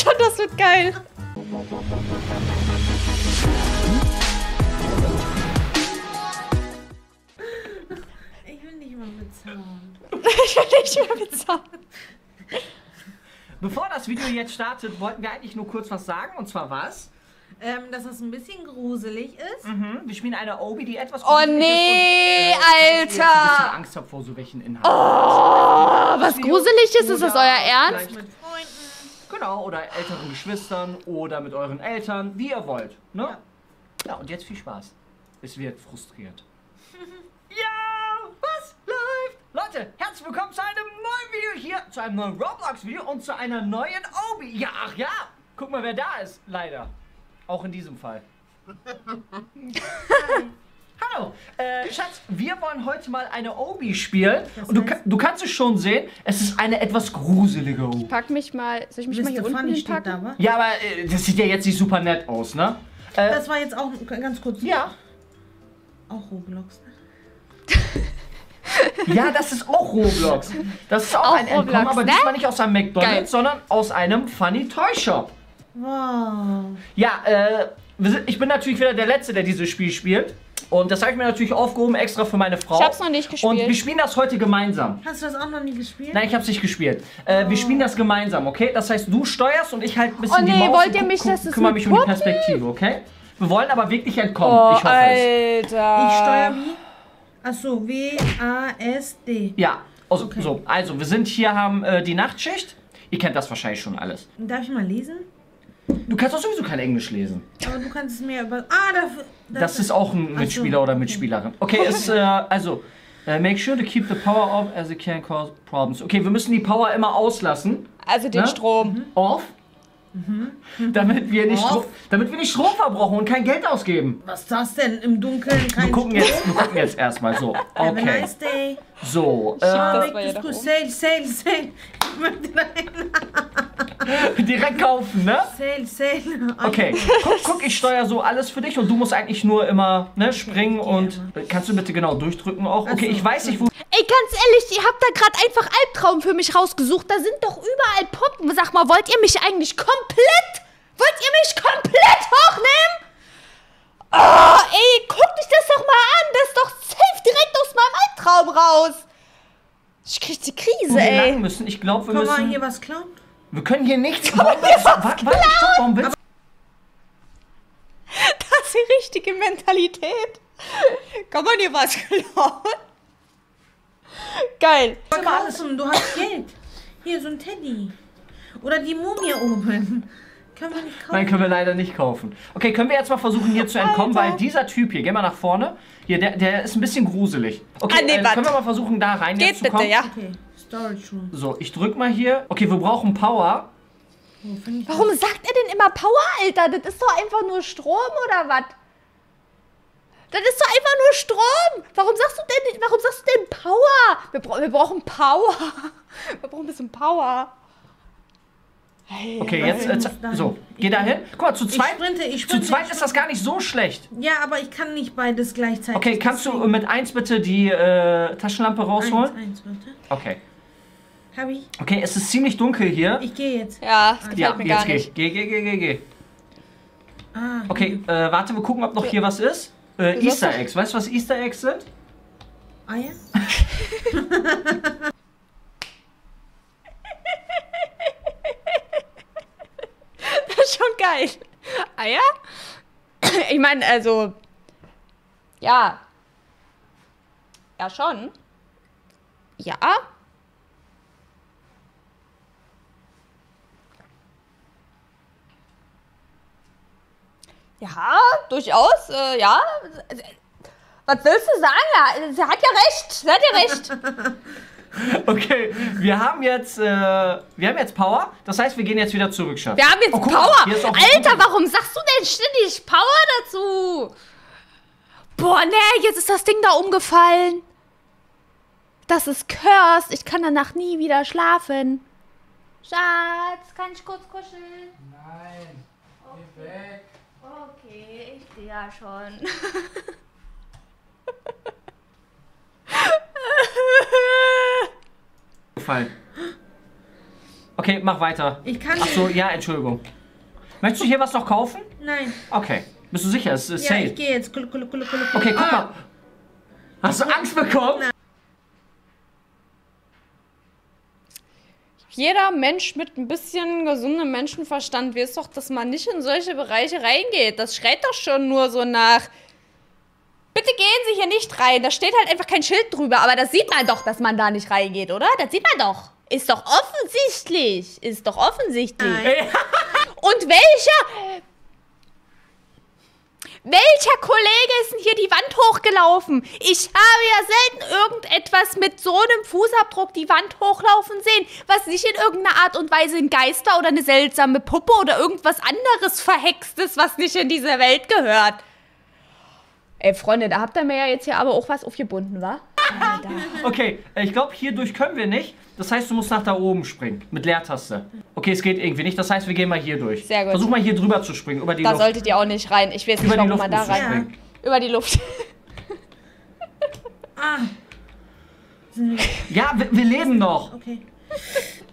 schon, das wird geil. Ich will nicht mal bezahlen. Ich will nicht mehr bezahlen. Bevor das Video jetzt startet, wollten wir eigentlich nur kurz was sagen. Und zwar was? Ähm, dass das ein bisschen gruselig ist. Mhm. Wir spielen eine Obi, die etwas Oh nee, ist und, äh, ich Alter. Angst habe vor so welchen Inhalten. Oh, was gruselig ist, ist das euer Ernst? Mit Freunden. Genau, oder älteren Geschwistern oder mit euren Eltern, wie ihr wollt. Ne? Ja. ja, und jetzt viel Spaß. Es wird frustriert. ja, was läuft? Leute, herzlich willkommen zu einem neuen Video hier, zu einem neuen Roblox-Video und zu einer neuen Obi. Ja, ach ja, guck mal, wer da ist, leider. Auch in diesem Fall. Hallo, äh, Schatz, wir wollen heute mal eine Obi spielen. Und du, du kannst es schon sehen, es ist eine etwas gruselige Obi. Pack mich mal. Soll ich mich mal hier Mr. unten Funny steht hinpacken? da, wa? Ja, aber äh, das sieht ja jetzt nicht super nett aus, ne? Äh, Das war jetzt auch ganz kurz. ja. Auch Roblox. Ja, das ist auch Roblox. Das ist auch, Auch ein Endkommen, Roblox, aber ne? diesmal nicht aus einem McDonald's, Geil. sondern aus einem Funny Toy Shop. Wow. Ja, äh, ich bin natürlich wieder der Letzte, der dieses Spiel spielt. Und das habe ich mir natürlich aufgehoben, extra für meine Frau. Ich hab's noch nicht Und wir gespielt. spielen das heute gemeinsam. Hast du das auch noch nie gespielt? Nein, ich habe es nicht gespielt. Äh, wir spielen das gemeinsam, okay? Das heißt, du steuerst und ich halt ein bisschen Oh die nee, Maus wollt ihr mich, dass es kümmere mich um die? Perspektive, okay? Wir wollen aber wirklich entkommen. Oh, ich hoffe es. Alter. Ich steuere wie? Achso, W-A-S-D. Ja, also, Okay. so, also wir sind hier, haben äh, die Nachtschicht. Ihr kennt das wahrscheinlich schon alles. Darf ich mal lesen? Du kannst doch sowieso kein Englisch lesen. Aber du kannst es mir über. Ah, dafür. Das ist auch ein Ach so, Mitspieler oder. Mitspielerin. Okay, es, äh, also, äh, make sure to keep the power off as it can cause problems. Okay, wir müssen die Power immer auslassen. Also den Ne? Strom. Off. Damit wir, nicht. Strom, damit wir nicht Strom verbrauchen und kein Geld ausgeben. Was ist das denn? Im Dunkeln Wir kein gucken jetzt, wir gucken jetzt erstmal so. Have a Okay, nice day. so. Äh. Sale, sale, sale. Ich möchte rein. direkt kaufen, ne? Sale, sale. Okay, guck, guck, ich steuere so alles für dich und du musst eigentlich nur immer ne, springen und kannst du bitte genau durchdrücken auch. Okay, ich weiß nicht, wo. Ey, ganz ehrlich, ihr habt da gerade einfach Albtraum für mich rausgesucht. Da sind doch überall Puppen. Sag mal, wollt ihr mich eigentlich komplett? Wollt ihr mich komplett hochnehmen? Oh, ey, guck dich das doch mal an. Das ist doch safe direkt aus meinem Albtraum raus. Ich krieg die wo Krise, wir ey. lang müssen. Ich glaube, wir Kann man müssen. hier was klauen? Wir können hier nichts. Du, warte, warte, stopp, warum willst Das ist die richtige Mentalität. Kann man hier was klauen? Geil. Und du hast Geld. Hier, so ein Teddy. Oder die Mumie oben. Können wir nicht kaufen. Nein, können wir leider nicht kaufen. Okay, können wir jetzt mal versuchen, hier zu entkommen, Alter. weil dieser Typ hier, geh mal nach vorne. Hier, der, der ist ein bisschen gruselig. Okay, Ah, nee, äh, warte. können wir mal versuchen, da rein Geht jetzt zu bitte, kommen? ja. Okay, Storage Room. So, ich drück mal hier. Okay, wir brauchen Power. Wo finde ich Warum sagt er denn immer Power, Alter? Das ist doch einfach nur Strom oder was? Das ist doch einfach nur Strom. Warum sagst du denn, warum sagst du denn Power? Wir, bra wir brauchen Power. Wir brauchen ein bisschen Power. Hey, Okay, jetzt, ich äh, so, geh da hin. Guck mal, zu Ich zweit, sprinte, ich zu sprinte. zweit ich ist das gar nicht so schlecht. Ja, aber ich kann nicht beides gleichzeitig. Okay, kannst du mit eins bitte die äh, Taschenlampe rausholen? Eins, eins, warte. Okay. Hab ich. Okay, es ist ziemlich dunkel hier. Ich gehe jetzt. Ja, das gefällt Ja, mir jetzt gar geh. nicht. Geh, geh, geh, geh, geh. Ah, Okay, äh, warte, wir gucken, ob noch hier was ist. Äh, Easter Eggs. Weißt du, was Easter Eggs sind? Eier? Das ist schon geil. Eier? Ich meine, also. Ja. Ja, schon. Ja. Ja, durchaus, äh, ja. Was willst du sagen? Ja, sie hat ja recht. Sie hat ja recht. Okay, wir haben jetzt, äh, wir haben jetzt Power. Das heißt, wir gehen jetzt wieder zurück, Schatz. Wir haben jetzt Oh, guck Power. Alter, warum sagst du denn ständig Power dazu? Boah, nee, jetzt ist das Ding da umgefallen. Das ist cursed. Ich kann danach nie wieder schlafen. Schatz, kann ich kurz kuscheln? Nein, geh weg. Okay, ich sehe ja schon. Gefallen. Okay, mach weiter. Ich kann Ach so, ja, Entschuldigung. Möchtest du hier was noch kaufen? Nein. Okay. Bist du sicher? Es ist Ja, safe. ich gehe jetzt. Okay, guck Ah, mal. Hast du Angst bekommen? Jeder Mensch mit ein bisschen gesundem Menschenverstand weiß doch, dass man nicht in solche Bereiche reingeht. Das schreit doch schon nur so nach. Bitte gehen Sie hier nicht rein. Da steht halt einfach kein Schild drüber. Aber das sieht man doch, dass man da nicht reingeht, oder? Das sieht man doch. Ist doch offensichtlich. Ist doch offensichtlich. Und welcher. Welcher Kollege ist denn hier die Wand hochgelaufen? Ich habe ja selten irgendetwas mit so einem Fußabdruck die Wand hochlaufen sehen, was nicht in irgendeiner Art und Weise ein Geister oder eine seltsame Puppe oder irgendwas anderes Verhextes, was nicht in diese Welt gehört. Ey, Freunde, da habt ihr mir ja jetzt hier aber auch was aufgebunden, wa? Okay, äh, ich glaube, hier durch können wir nicht. Das heißt, du musst nach da oben springen. Mit Leertaste. Okay, es geht irgendwie nicht. Das heißt, wir gehen mal hier durch. Sehr gut. Versuch mal hier drüber zu springen. Über die Da Luft. solltet ihr auch nicht rein. Ich nicht, Über die warum Luft man da rein. springen. Über die Luft. Ah. Ja, wir, wir leben noch. Okay.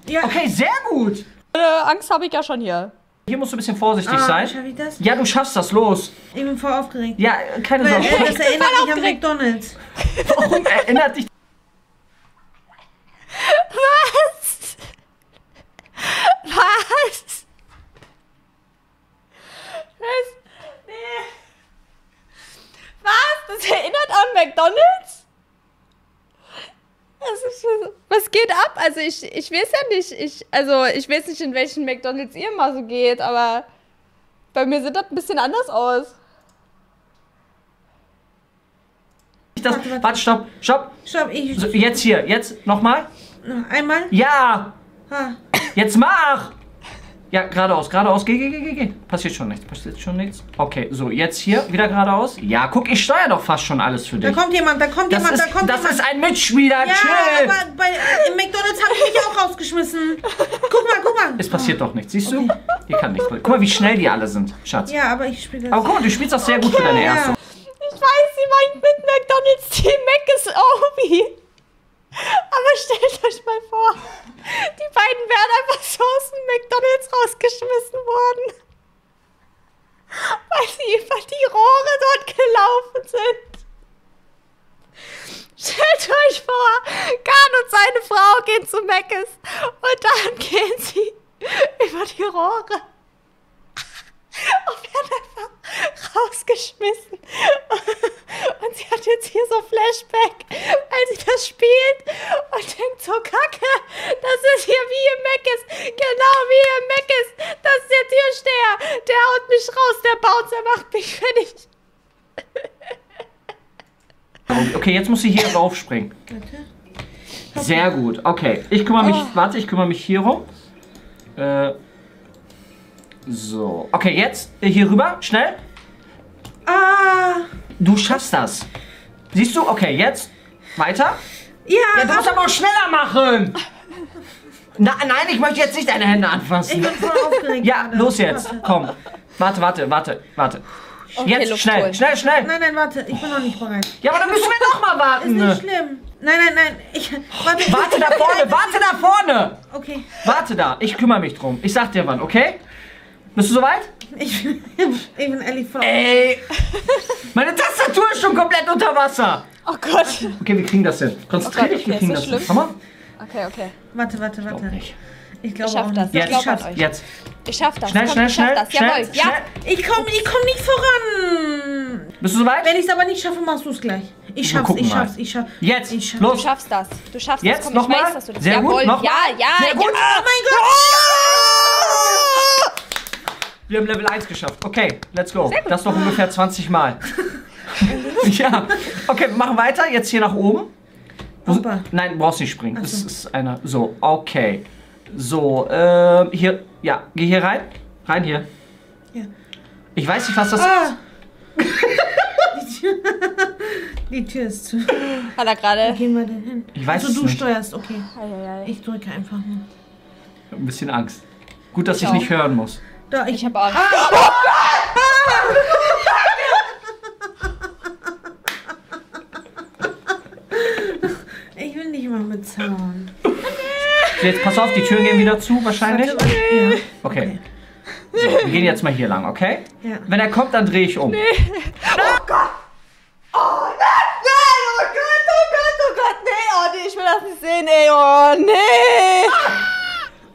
Ja. Okay, sehr gut. Äh, Angst habe ich ja schon hier. Hier musst du ein bisschen vorsichtig Ah, sein. schaff ich das? Ja, du schaffst das. Los. Ich bin voll aufgeregt. Ja, keine Sorge. äh, das erinnert mich an. McDonalds. Warum erinnert dich Was? Was? Was? Nee. Was? Das erinnert an McDonalds? Das ist, was geht ab? Also ich, ich weiß ja nicht. Ich, also ich weiß nicht, in welchen McDonalds ihr immer so geht, aber bei mir sieht das ein bisschen anders aus. das? Warte, warte. Warte, stopp, stopp. Stopp, ich. So, jetzt hier, jetzt nochmal. Noch einmal. Ja, Ah. jetzt mach. Ja, geradeaus, geradeaus. Geh, geh, geh, geh, geh. Passiert schon nichts, passiert schon nichts. Okay, so, jetzt hier, wieder geradeaus. Ja, guck, ich steuere doch fast schon alles für Da dich. kommt jemand, da kommt Das, jemand, ist, da kommt das jemand. ist ein Mitspieler, ja, chill. aber bei, äh, im McDonalds haben die mich auch rausgeschmissen. Guck mal, guck mal. Es passiert doch nichts, siehst du? Hier kann nichts passieren. Guck mal, wie schnell die alle sind, Schatz. Ja, aber ich spiele das. Aber guck mal, du spielst das sehr gut für deine erste. Ich weiß, sie meint mit McDonalds Team Mac ist Obi. Aber stellt euch mal vor, die beiden wären einfach so aus dem McDonalds rausgeschmissen worden. Weil sie über die Rohre dort gelaufen sind. Stellt euch vor, Kahn und seine Frau gehen zu Meckes und dann gehen sie über die Rohre und werden einfach rausgeschmissen. Und sie hat jetzt hier so Flashback, weil sie das spielt und denkt so, Kacke, das ist hier wie im Meckes, genau wie im Meckes. Das ist der Türsteher, der haut mich raus, der Bouncer macht mich fertig. Okay, jetzt muss sie hier raufspringen. Sehr gut. Okay, ich kümmere mich. Warte, ich kümmere mich hier rum. Äh, so. Okay, jetzt äh, hier rüber. Schnell. Ah. Du schaffst das. Siehst du? Okay, jetzt. Weiter. Ja, Ja, du musst aber auch schneller machen. Na, nein, ich möchte jetzt nicht deine Hände ich anfassen. bin voll aufgeregt. Ja, gerade. los jetzt. Komm. Warte, warte, warte, warte. Jetzt Luft schnell, holen. schnell, schnell. Nein, nein, warte, ich bin noch nicht bereit. Ja, aber dann müssen wir noch mal Ist warten. nicht schlimm. Nein, nein, nein. Ich, warte, Warte da vorne, warte da vorne. Okay. Warte da, ich kümmere mich drum. Ich sag dir wann, okay? Bist du soweit? Ich bin, ich bin ehrlich voll. Ey! Meine Tastatur ist schon komplett unter Wasser! Oh Gott. Okay, wir kriegen das hin. Konzentrier Oh dich, wir okay, kriegen ist das das hin. Hammer? Okay, okay. Warte, warte, Glaub warte. nicht. Ich glaube Ich schaff das. nicht. Ich Jetzt, glaub schaff's. an euch. jetzt. Ich schaff das. Schnell, Komm, schnell, ich schaff schnell, das. schnell, Jawohl. Ja. schnell. Ich komm, ich komm nicht voran. Bist du soweit? Wenn ich es aber nicht schaffe, machst du es gleich. Ich schaff's, ich mal. schaff's, ich schaff's. Jetzt, Ich schaff- Du los. schaffst das. Du schaffst Jetzt, das. Komm, noch ich mal. weiß, dass du das Sehr gut, ja, ja, Sehr gut. ja. Oh mein Gott! Wir haben Level 1 geschafft. Okay, let's go. Das noch ungefähr 20 Mal. ja. Okay, wir machen weiter. Jetzt hier nach oben. Opa. Nein, du brauchst nicht springen. Das so. ist einer. So, okay. So, ähm, hier. Ja, geh hier rein. Rein hier. Ja. Ich weiß nicht, was das Ah. Die Tür, die Tür ist zu. Hat er gerade. Gehen wir denn hin? Ich weiß also, es du nicht. steuerst, okay. Ich drücke einfach nur. Ich hab ein bisschen Angst. Gut, dass ich, Ich nicht hören muss. Da, ich, Ich hab Angst. ich will nicht mal mit Zaun. jetzt pass auf, die Türen gehen wieder zu wahrscheinlich. Warte, warte. Ja. Okay. So, wir gehen jetzt mal hier lang, okay? Ja. Wenn er kommt, dann drehe ich um. Oh Gott! Oh nein! Nein! Oh Gott, oh Gott, oh Gott! Nee, oh nee, ich will das nicht sehen, ey! Oh nee!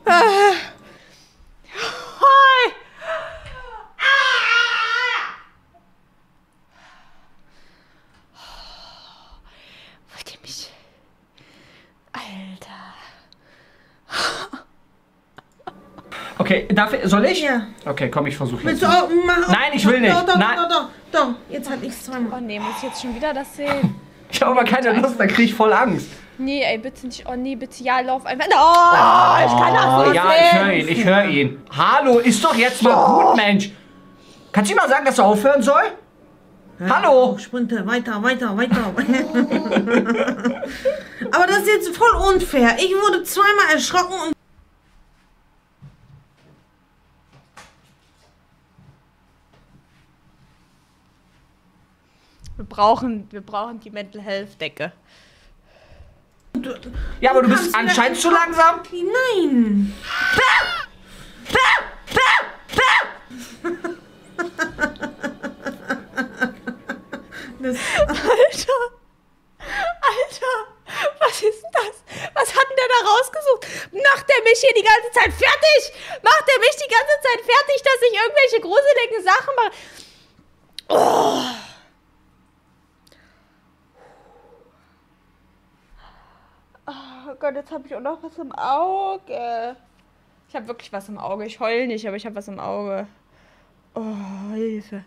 Ah. Hi! Ah. Wollt ihr mich... Alter... Okay, darf ich, soll ich? Ja. Okay, komm, ich versuche Willst jetzt. du auch machen? Nein, ich will nicht. Doch, doch, Nein. doch, doch, doch. Jetzt hatte ich es zweimal. Oh nee, muss ich jetzt schon wieder das sehen? Ich habe aber keine Lust, da kriege ich voll Angst. Nee, ey, bitte nicht. Oh nee, bitte ja, lauf einfach. Oh, ich kann das Oh, nicht ja, ich höre ihn, ich höre ihn. Hallo, ist doch jetzt mal gut, Mensch. Kannst du ihm mal sagen, dass er aufhören soll? Hallo? Sprinte, weiter, weiter, weiter. Aber das ist jetzt voll unfair. Ich wurde zweimal erschrocken und brauchen, wir brauchen die Mental Health Decke. Ja, aber du bist anscheinend zu langsam. Nein. Das, Alter! Alter! Was ist denn das? Was hat denn der da rausgesucht? Macht der mich hier die ganze Zeit fertig? Macht der mich die ganze Zeit fertig, dass ich irgendwelche gruseligen Sachen mache? Oh. Oh Gott, jetzt habe ich auch noch was im Auge. Ich habe wirklich was im Auge. Ich heul nicht, aber ich habe was im Auge. Oh, Hilfe.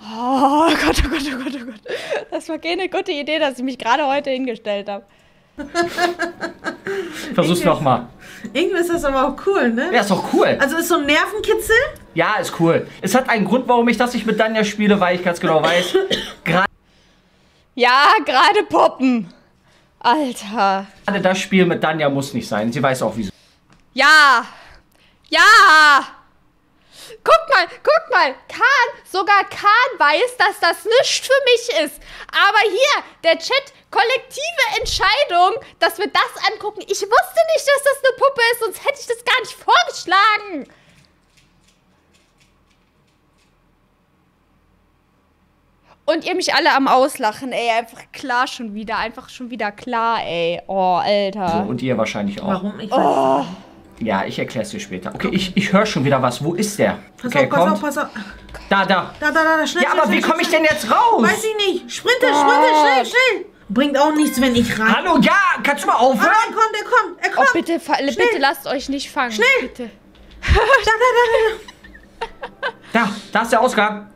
Oh Gott, oh Gott, oh Gott, oh Gott. Das war keine gute Idee, dass ich mich gerade heute hingestellt habe. Versuch's nochmal. irgendwie ist das aber auch cool, ne? Ja, ist doch cool. Also ist so ein Nervenkitzel. Ja, ist cool. Es hat einen Grund, warum ich das nicht mit Danja spiele, weil ich ganz genau weiß, gerade Ja, gerade poppen. Alter. das Spiel mit Danja muss nicht sein. Sie weiß auch, wieso. Ja. Ja. Guck mal, guck mal. Kahn, sogar Kahn weiß, dass das nicht für mich ist. Aber hier, der Chat, kollektive Entscheidung, dass wir das angucken. Ich wusste nicht, dass das eine Puppe ist, sonst hätte ich das gar nicht vorgeschlagen. Und ihr mich alle am Auslachen, ey. Einfach klar schon wieder. Einfach schon wieder klar, ey. Oh, Alter. Und ihr wahrscheinlich auch. Warum? Ich weiß nicht. Ja, ich erklär's dir später. Okay, ich, ich höre schon wieder was. Wo ist der? Pass okay, auf, pass kommt. auf, pass auf. Da, da. Da, da, da, da, schnell. Ja, schnell, aber wie schnell, komme ich schnell. denn jetzt raus? Weiß ich nicht. Sprinte, sprinte, schnell, schnell. Bringt auch nichts, wenn ich rein. Hallo, ja, kannst du mal Ah, aufhören? er kommt, er kommt, er Oh, kommt. bitte, fa- bitte lasst euch nicht fangen. Schnell. Bitte. Da, da, da, Da, da ist der Ausgang.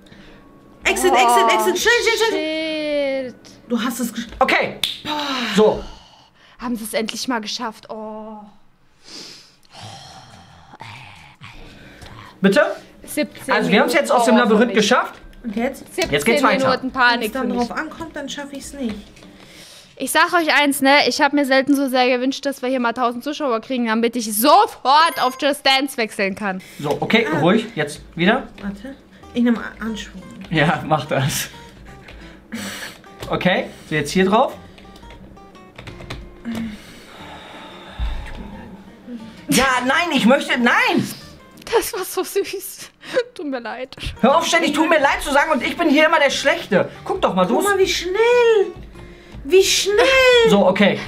Exit, exit, exit. Schnell, schnell, schnell. Shit. Du hast es geschafft. Okay. So, Haben sie es endlich mal geschafft. Oh. bitte. 17 Also, wir haben es jetzt aus dem Minuten Labyrinth geschafft. Und jetzt? 17 Jetzt geht's weiter. Minuten Wenn es dann drauf ankommt, dann schaffe ich es nicht. Ich sag euch eins, ne? Ich habe mir selten so sehr gewünscht, dass wir hier mal 1000 Zuschauer kriegen, damit ich sofort auf Just Dance wechseln kann. So, okay, ruhig. Jetzt wieder. Warte. Ich nehme Anschwung. Ja, mach das. Okay, so jetzt hier drauf. Ja, nein, ich möchte, nein! Das war so süß. Tut mir leid. Hör auf, ständig tut mir leid zu sagen und ich bin hier immer der Schlechte. Guck doch mal, du. Guck mal, wie schnell. Wie schnell. So, okay.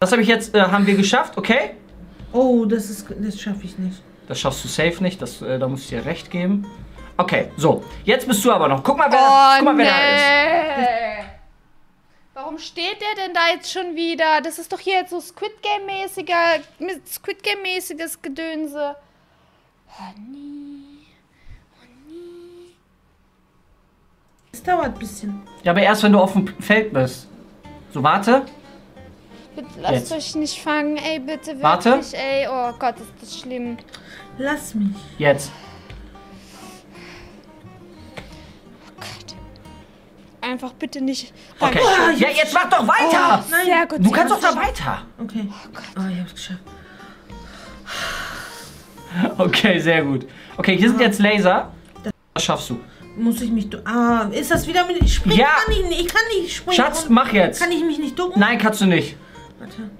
Das habe ich jetzt, äh, haben wir geschafft, okay? Oh, das ist, das schaffe ich nicht. Das schaffst du safe nicht, das, äh, da muss ich dir recht geben. Okay, so, jetzt bist du aber noch. Guck mal, wer, Oh, guck mal, wer da ist. nee. Warum steht der denn da jetzt schon wieder? Das ist doch hier jetzt so Squid Game-mäßiger, Squid Game-mäßiges Gedönse. Honey. Honey. Es dauert ein bisschen. Ja, aber erst wenn du auf dem Feld bist. So, warte. Bitte lasst Jetzt. euch nicht fangen, ey, bitte wirklich, Warte. ey. Oh Gott, ist das schlimm. Lass mich. Jetzt. Gott. Einfach bitte nicht. Okay. Dankeschön. Ja, jetzt mach doch weiter! Oh, sehr gut. du kannst doch da weiter. Okay. Oh, ich hab's geschafft. Okay, sehr gut. Okay, hier sind jetzt Laser. Das schaffst du. Muss ich mich. Ah, ist das wieder mit. Springen Ja. kann ich nicht. Ich kann nicht springen. Schatz, und- mach jetzt. Kann ich mich nicht ducken? Nein, kannst du nicht. Warte.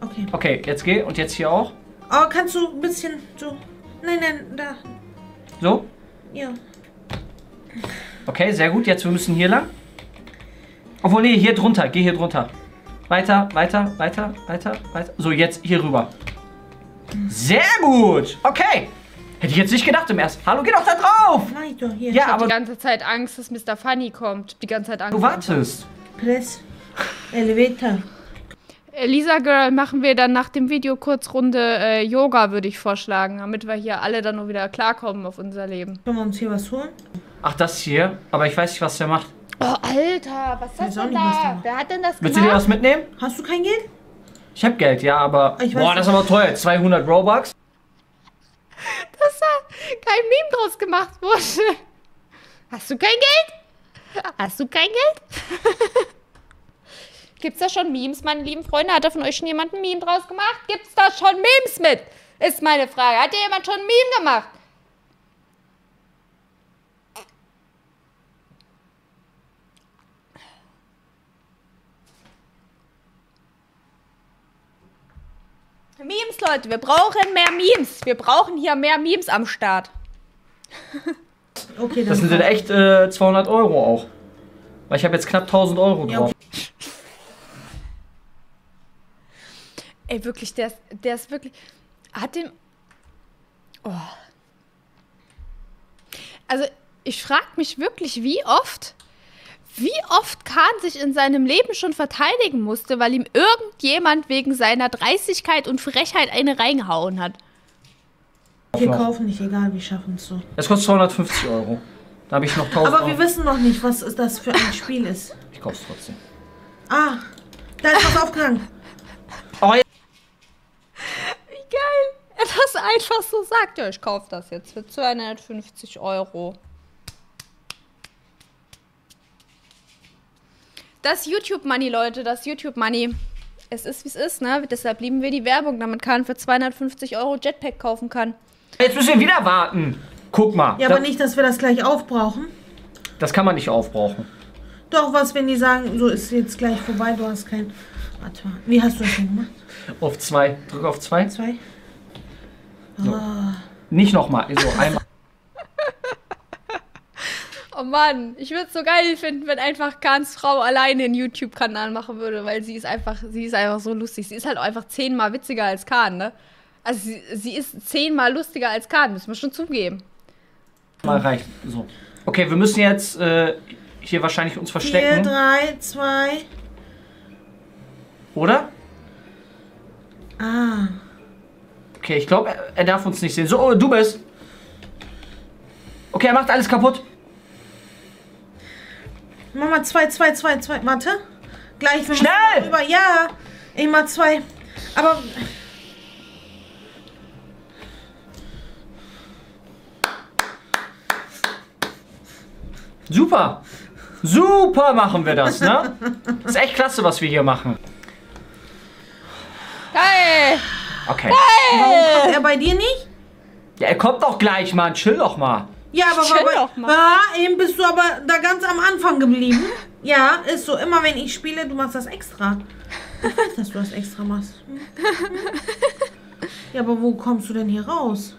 Okay. Okay, jetzt geh und jetzt hier auch. Oh, kannst du ein bisschen so. Nein, nein, da. So. Ja. Okay, sehr gut. Jetzt wir müssen hier lang. Obwohl, nee, hier drunter. Geh hier drunter. Weiter, weiter, weiter, weiter, weiter. So, jetzt hier rüber. Sehr gut. Okay. Hätte ich jetzt nicht gedacht im ersten. Hallo, geh doch da drauf. Ich doch hier. Ja, Die aber ganze Zeit Angst, dass Mr. Funny kommt. Die ganze Zeit Angst. du wartest. Press. Elevator. Lisa Girl, machen wir dann nach dem Video kurz Runde äh, Yoga, würde ich vorschlagen, damit wir hier alle dann nur wieder klarkommen auf unser Leben. Können wir uns hier was holen? Ach, das hier. Aber ich weiß nicht, was der macht. Oh, Alter, was ist denn nicht, da? Wer hat denn das Willst du dir gemacht? was mitnehmen? Hast du kein Geld? Ich habe Geld, ja, aber. Ich weiß Boah, das ist aber teuer. 200 Robux. Dass da kein Meme draus gemacht wurde. Hast du kein Geld? Hast du kein Geld? Gibt's da schon Memes, meine lieben Freunde? Hat da von euch schon jemand ein Meme draus gemacht? Gibt's da schon Memes mit? Ist meine Frage. Hat dir jemand schon ein Meme gemacht? Memes, Leute. Wir brauchen mehr Memes. Wir brauchen hier mehr Memes am Start. Okay. Das sind dann echt äh, 200 Euro auch. Weil ich habe jetzt knapp 1000 Euro Ja, drauf. Ey, wirklich, der ist, der ist wirklich. Hat den. Oh. Also, ich frage mich wirklich, wie oft. Wie oft Kahn sich in seinem Leben schon verteidigen musste, weil ihm irgendjemand wegen seiner Dreistigkeit und Frechheit eine reingehauen hat. Wir kaufen nicht, egal, wir schaffen es so. Das kostet 250 Euro. Da habe ich noch 1000 Aber wir Euro. wissen noch nicht, was das für ein Spiel ist. Ich kauf's trotzdem. Ah, da ist was aufgehangen. Oh, ja. Wie geil! Er das einfach so sagt. Ja, ich kaufe das jetzt für 250 Euro. Das YouTube-Money, Leute, das YouTube-Money. Es ist, wie es ist, ne? Deshalb lieben wir die Werbung, damit Kahn für 250 Euro Jetpack kaufen kann. Jetzt müssen wir wieder warten. Guck mal. Ja, aber nicht, dass wir das gleich aufbrauchen. Das kann man nicht aufbrauchen. Doch, was, wenn die sagen, so ist jetzt gleich vorbei, du hast kein. Warte mal, wie hast du das denn gemacht? Auf zwei. Drück auf zwei. Zwei? Nicht nochmal. So, einmal. Oh Mann, ich würde es so geil finden, wenn einfach Kahns Frau alleine einen YouTube-Kanal machen würde, weil sie ist einfach, sie ist einfach so lustig. Sie ist halt auch einfach zehnmal witziger als Kahn, ne? Also sie, sie ist zehnmal lustiger als Kahn, müssen wir schon zugeben. Mal reicht. So. Okay, wir müssen jetzt äh, hier wahrscheinlich uns Vier, verstecken. drei, zwei. Oder? Ah. Okay, ich glaube, er, er darf uns nicht sehen. So, oh, du bist. Okay, er macht alles kaputt. Mach mal zwei, zwei, zwei, zwei. Warte. Gleich, Schnell! Über. Ja. Ich mach zwei. Aber. Super. Super machen wir das, ne? Das ist echt klasse, was wir hier machen. Geil! Okay. Warum kommt er bei dir nicht? Ja, er kommt doch gleich, Mann. Chill doch mal. Ja, aber Chill bei, doch mal. Ja, eben bist du aber da ganz am Anfang geblieben. Ja, ist so. Immer wenn ich spiele, du machst das extra. Ich weiß, dass du das extra machst. Hm. Ja, aber wo kommst du denn hier raus?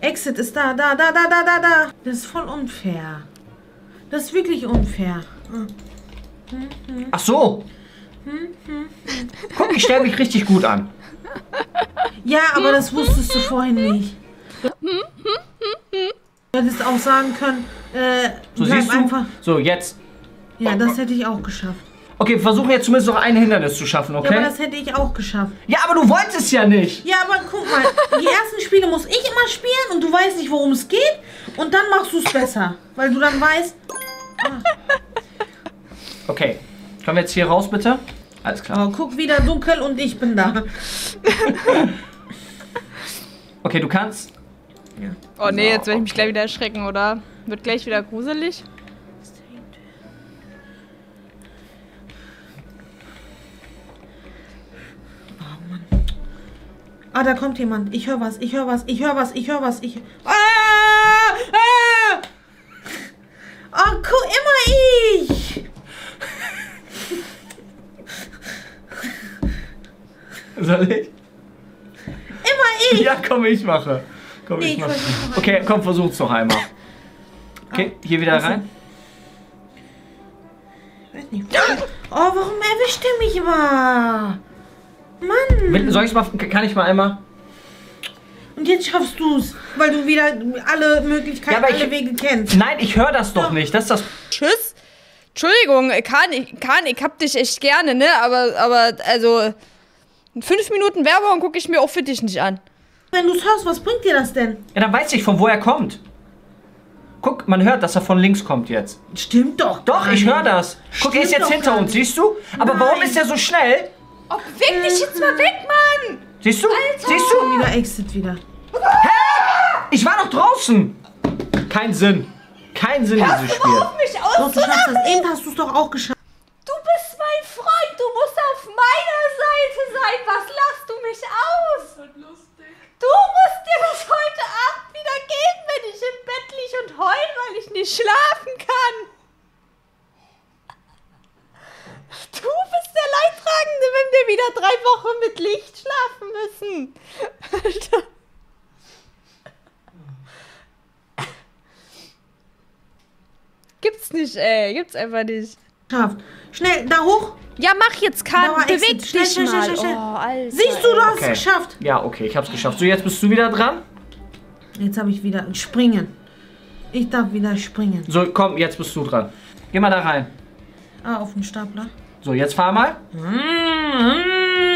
Exit ist da, da, da, da, da, da, da. Das ist voll unfair. Das ist wirklich unfair. Ach so. Guck, ich stelle mich richtig gut an. Ja, aber das wusstest du vorhin nicht. Du hättest auch sagen können, äh, So bleib siehst du. einfach. So, jetzt. Ja, das hätte ich auch geschafft. Okay, wir versuchen jetzt zumindest noch ein Hindernis zu schaffen, Ja, aber okay? das hätte ich auch geschafft. Ja, aber du wolltest ja nicht. Ja, aber guck mal, die ersten Spiele muss ich immer spielen und du weißt nicht, worum es geht. Und dann machst du es besser. Weil du dann weißt, Okay. Können wir jetzt hier raus, bitte? Alles klar. oh, guck wieder dunkel und ich bin da. Okay, du kannst. Oh nee, jetzt werde ich mich gleich wieder erschrecken, oder? Wird gleich wieder gruselig. Ah, da kommt jemand. Ich höre was, ich höre was, ich höre was, ich höre was, ich. Ah! Soll ich? Immer ich. Ja, komm, ich mache. Komm, Nee, ich ich mache. Okay, komm, versuch's noch einmal. Okay, hier wieder rein. Ich weiß nicht. Oh, warum erwischt er mich immer? Mann. Soll ich's mal, kann ich mal einmal? Und jetzt schaffst du's, weil du wieder alle Möglichkeiten, Ja, aber ich- alle Wege kennst. Nein, ich höre das doch nicht. Das ist das. Tschüss. Entschuldigung, Kahn, ich, Kahn, ich hab dich echt gerne, ne? Aber, aber, also, fünf Minuten Werbung gucke ich mir auch für dich nicht an. Wenn du's hörst, was bringt dir das denn? Ja, dann weiß ich, von wo er kommt. Guck, man hört, dass er von links kommt jetzt. Stimmt doch. Doch, ich höre das. Guck, er ist jetzt hinter uns, siehst du? Aber warum Nein. ist er so schnell? Oh, beweg dich jetzt mal weg, Mann! Siehst du? Siehst Schon du? wieder Exit wieder. Ich war doch draußen. Kein Sinn. Kein Sinn, dieses Spiel. Auf mich Doch, du schaffst das. Eben hast du's doch auch geschafft. Mein Freund, du musst auf meiner Seite sein. Was lachst du mich aus? Du musst dir das heute Abend wieder geben, wenn ich im Bett lieg und heul, weil ich nicht schlafen kann. Du bist der Leidtragende, wenn wir wieder drei Wochen mit Licht schlafen müssen. Alter. Gibt's nicht, ey. Gibt's einfach nicht. Schafft. Schnell, da hoch. Ja, mach jetzt, Kahn. Mauer Beweg exit. Schnell, dich schnell, mal. schnell, schnell. Oh, Siehst du, du hast Okay. es geschafft. Ja, okay, ich hab's geschafft. So, jetzt bist du wieder dran. Jetzt habe ich wieder springen. Ich darf wieder springen. So, komm, jetzt bist du dran. Geh mal da rein. Ah, auf den Stapler. So, jetzt fahr mal.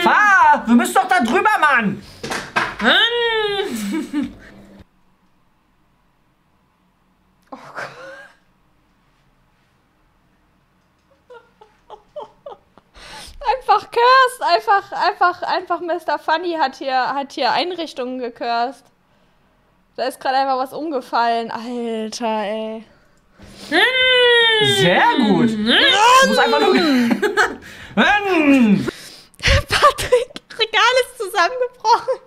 Fahr! Wir müssen doch da drüber, Mann! Einfach cursed. Einfach, einfach, einfach Mr. Funny hat hier, hat hier Einrichtungen gecursed. Da ist gerade einfach was umgefallen. Alter, ey. Sehr gut. Du musst einfach nur. Mann! Patrick, Regal ist zusammengebrochen.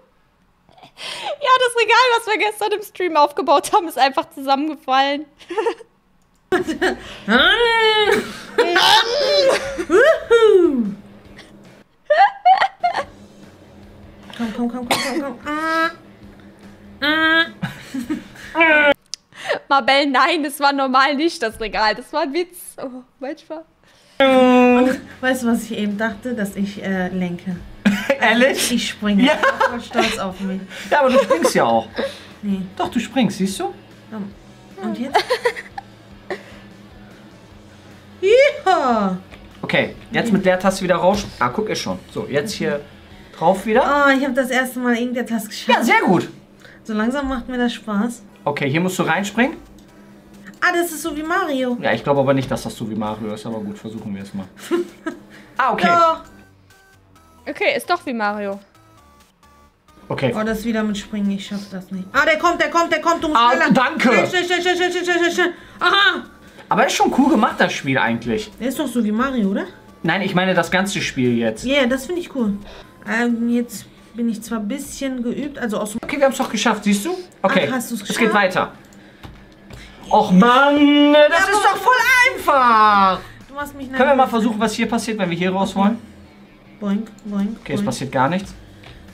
Ja, das Regal, was wir gestern im Stream aufgebaut haben, ist einfach zusammengefallen. Komm, komm, komm, komm, komm, komm. Ah. Ah. Mabel, nein, das war normal nicht das Regal. Das war ein Witz. Oh, manchmal. Weißt du, was ich eben dachte? Dass ich äh, lenke. Ehrlich? Ich springe. Ja. Ich bin stolz auf mich. Ja, aber du springst ja auch. Nee. Doch, du springst, siehst du? Und jetzt? Ja. Okay, jetzt mit der Taste wieder raus. Ah, guck ich schon. So, jetzt hier drauf wieder. Oh, ich habe das erste Mal irgendetwas geschafft. Ja, sehr gut. So langsam macht mir das Spaß. Okay, hier musst du reinspringen. Ah, das ist so wie Mario. Ja, ich glaube aber nicht, dass das so wie Mario ist, aber gut, versuchen wir es mal. ah, okay. Doch. Okay, ist doch wie Mario. Okay. Oh, das wieder mit Springen. Ich schaff das nicht. Ah, der kommt, der kommt, der kommt. Du musst Ah, schneller. danke. Schnell, schnell, schnell, schnell, schnell, schnell, schnell. Aha. Aber ist schon cool gemacht, das Spiel eigentlich. Der ist doch so wie Mario, oder? Nein, ich meine das ganze Spiel jetzt. Ja, yeah, das finde ich cool. Ähm, jetzt bin ich zwar ein bisschen geübt, also aus dem Okay, wir haben es doch geschafft, siehst du? Okay, Ach, hast du's es geschafft? geht weiter. Och Mann, das ist doch voll einfach. Du machst mich Können wir mal versuchen, was hier passiert, wenn wir hier raus wollen? Boink, boink, Okay, es passiert gar nichts.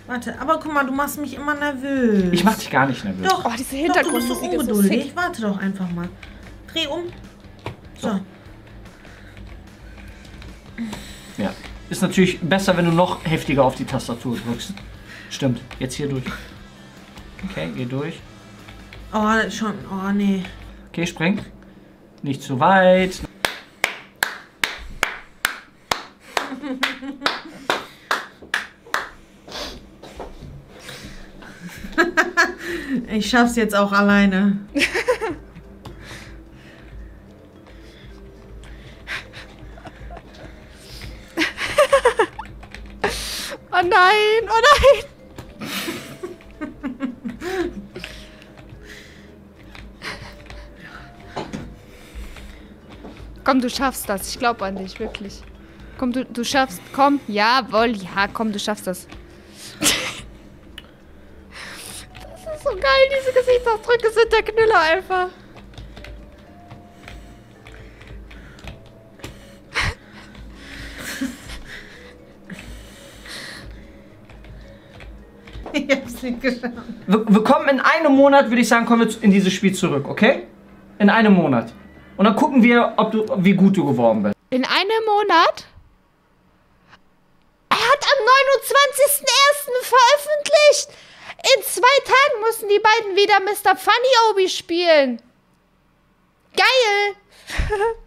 Warte, aber guck mal, du machst mich immer nervös. Ich mach dich gar nicht nervös. Doch, Oh, diese doch, du bist so Hintergrundmusik ist so ungeduldig. sick. Warte doch einfach mal. Dreh um. So. Ja. Ist natürlich besser, wenn du noch heftiger auf die Tastatur drückst. Stimmt. Jetzt hier durch. Okay, geh durch. Oh, schon. Oh, nee. Okay, spring. Nicht zu weit. Ich schaff's jetzt auch alleine. Komm, du schaffst das. Ich glaube an dich, wirklich. Komm, du, du schaffst. Komm, jawohl, ja, komm, du schaffst das. das ist so geil, diese Gesichtsausdrücke sind der Knüller einfach. Ich hab's nicht geschafft. Wir, wir kommen in einem Monat, würde ich sagen, kommen wir in dieses Spiel zurück, okay? In einem Monat. Und dann gucken wir, ob du, wie gut du geworden bist. In einem Monat? Er hat am 29.01. veröffentlicht. In zwei Tagen müssen die beiden wieder Mr. Funny Obi spielen. Geil.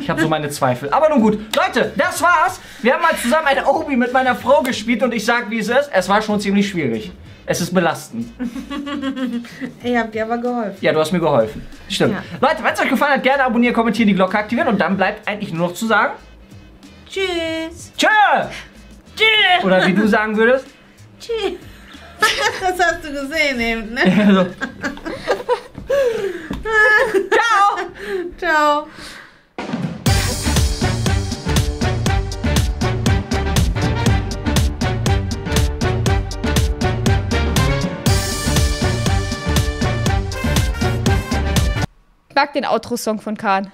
Ich habe so meine Zweifel. Aber nun gut. Leute, das war's. Wir haben mal zusammen ein Obi mit meiner Frau gespielt und ich sag, wie es ist. Es war schon ziemlich schwierig. Es ist belastend. Ich hab dir aber geholfen. Ja, du hast mir geholfen. Stimmt. Ja. Leute, wenn es euch gefallen hat, gerne abonnieren, kommentieren, die Glocke aktivieren und dann bleibt eigentlich nur noch zu sagen. Tschüss. Tschö! Tschö! Oder wie du sagen würdest. Tschüss. Das hast du gesehen eben, ne? Also, ciao! Ciao. Mag den Outro-Song von Kahn.